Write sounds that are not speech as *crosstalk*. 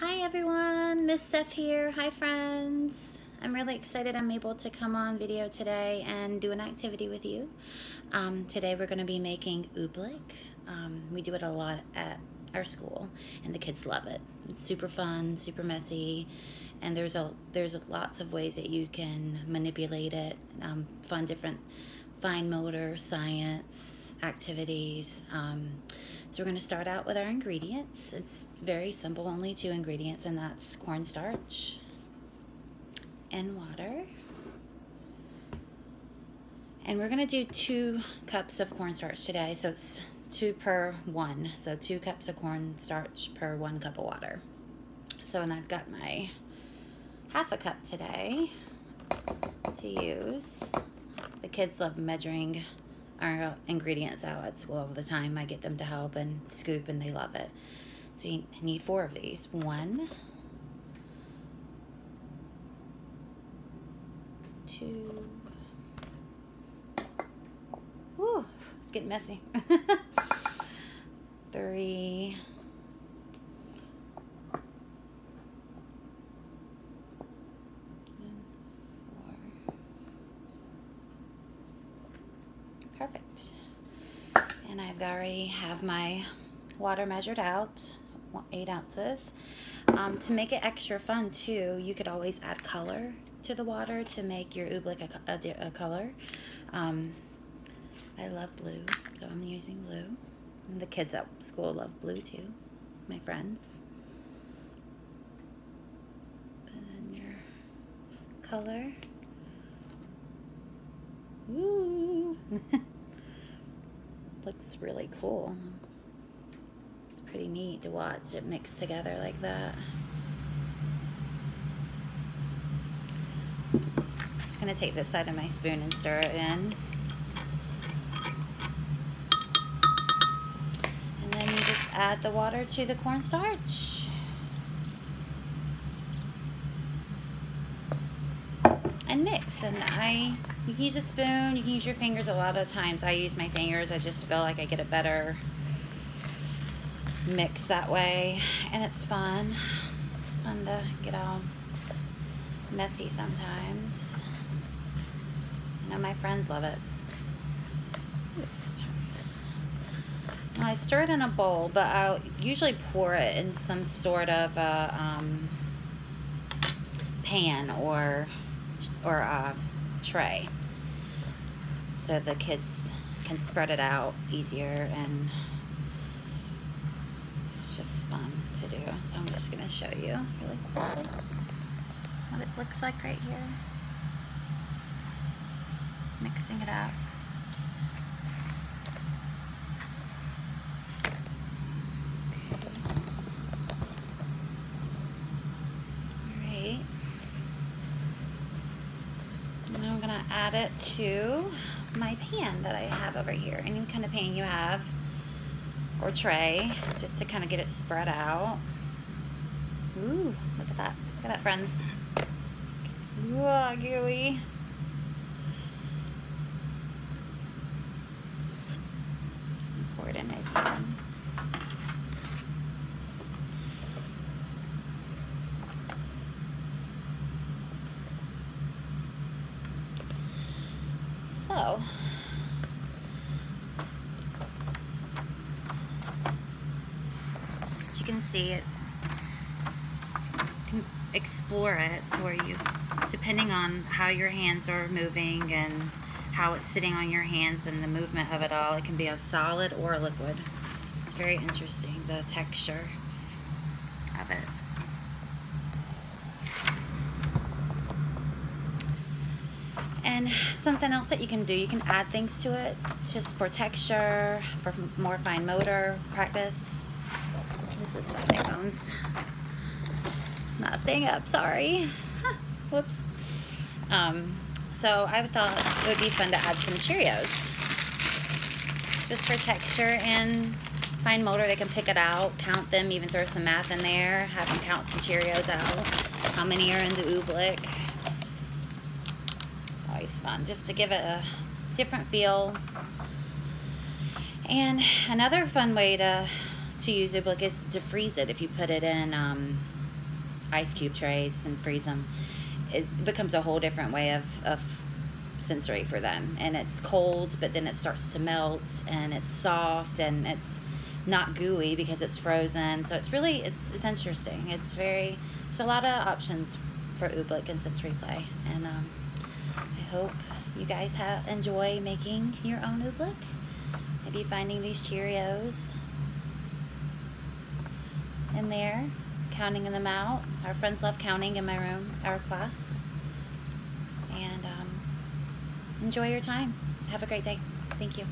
Hi everyone, Miss Steph here. Hi friends. I'm really excited I'm able to come on video today and do an activity with you. Um, today we're going to be making oobleck. Um, we do it a lot at our school and the kids love it. It's super fun, super messy, and there's a there's lots of ways that you can manipulate it, um, fun different fine motor, science, activities. Um, so we're going to start out with our ingredients. It's very simple, only two ingredients, and that's cornstarch and water. And we're going to do two cups of cornstarch today, so it's two per one. So two cups of cornstarch per one cup of water. So, and I've got my half a cup today to use. The kids love measuring our ingredients out at school all the time. I get them to help and scoop and they love it. So we need four of these. One, two, whoo, it's getting messy. *laughs* And I've already have my water measured out, eight ounces. Um, to make it extra fun too, you could always add color to the water to make your oobleck a, a, a color. Um, I love blue, so I'm using blue. And the kids at school love blue too, my friends. Put in your color. Ooh. *laughs* Looks really cool. It's pretty neat to watch it mix together like that. I'm just gonna take this side of my spoon and stir it in. And then you just add the water to the cornstarch. And mix. And I, you can use a spoon, you can use your fingers a lot of times. I use my fingers, I just feel like I get a better mix that way. And it's fun. It's fun to get all messy sometimes. I know my friends love it. I stir it in a bowl, but I'll usually pour it in some sort of a um, pan or or a tray so the kids can spread it out easier and it's just fun to do. So I'm just going to show you really quickly what it looks like right here. Mixing it up. Add it to my pan that I have over here. Any kind of pan you have or tray, just to kind of get it spread out. Ooh, look at that. Look at that, friends. Ooh, gooey. Pour it in my pan. So, as you can see, it. Can explore it to where you, depending on how your hands are moving and how it's sitting on your hands and the movement of it all, it can be a solid or a liquid. It's very interesting, the texture of it. Something else that you can do, you can add things to it just for texture, for more fine motor practice. This is my bones. Not staying up, sorry. Whoops. Um, so I thought it would be fun to add some Cheerios. Just for texture and fine motor, they can pick it out, count them, even throw some math in there, have them count some Cheerios out, how many are in the oobleck always fun just to give it a different feel. And another fun way to to use oobleck is to freeze it if you put it in um, ice cube trays and freeze them, it becomes a whole different way of, of sensory for them. And it's cold, but then it starts to melt and it's soft and it's not gooey because it's frozen. So it's really, it's, it's interesting. It's very, there's a lot of options for oobleck and sensory play. And um, I hope you guys have enjoy making your own oobleck. Maybe finding these Cheerios in there, counting them out. Our friends love counting in my room, our class. And um, enjoy your time. Have a great day. Thank you.